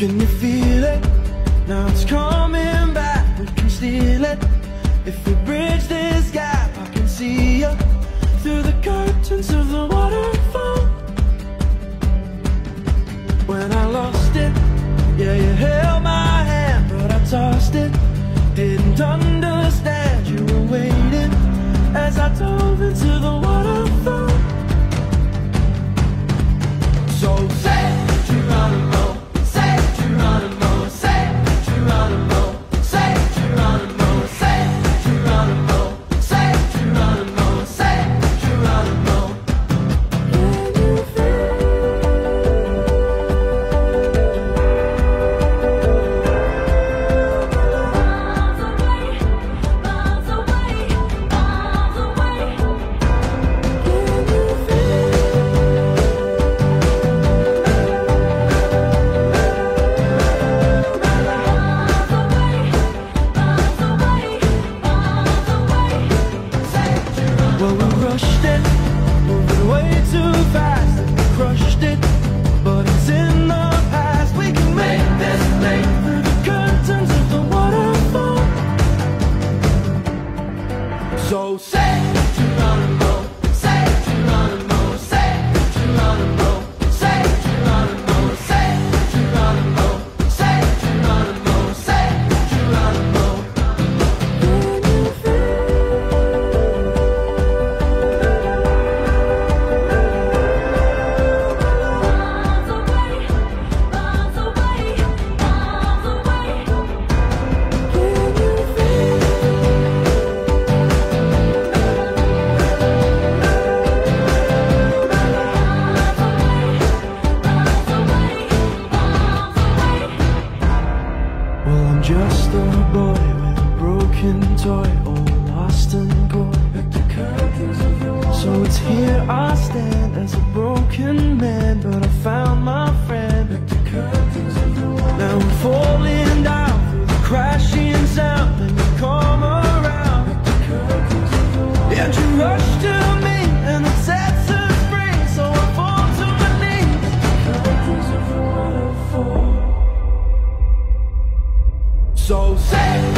Can you feel it? Now it's coming back. We can steal it. If we bridge this gap, I can see you through the curtains of the waterfall. When I lost it, yeah, you held my hand, but I tossed it. Didn't understand Rushed it, moving way too boy with a broken toy, all lost and poor. So it's here I stand as a broken man, but I found my friend. Now I'm falling down sol. Sempre.